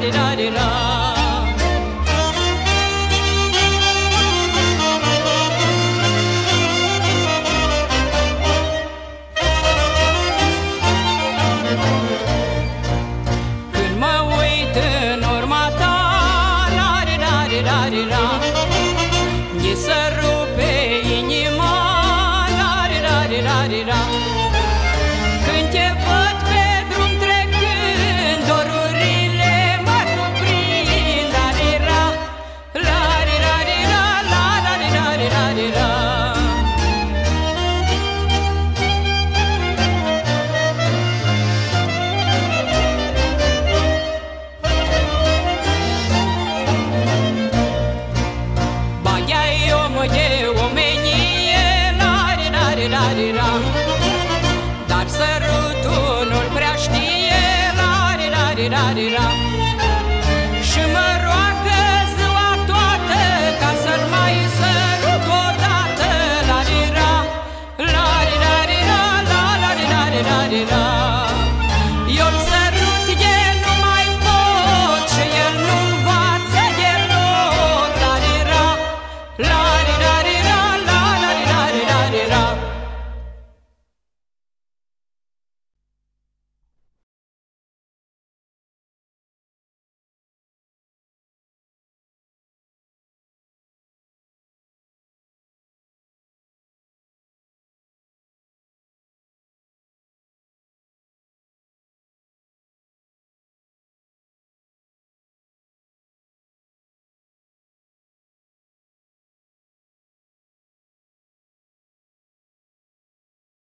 di da di da Când mă uit în urma ta La di da e omă de omenie la di da di da di da Dar sărutul nu-l prea știe la di da di da di da Și mă roagă ziua toată ca să-l mai sărut odată la di da La di da di da la la di da di da di da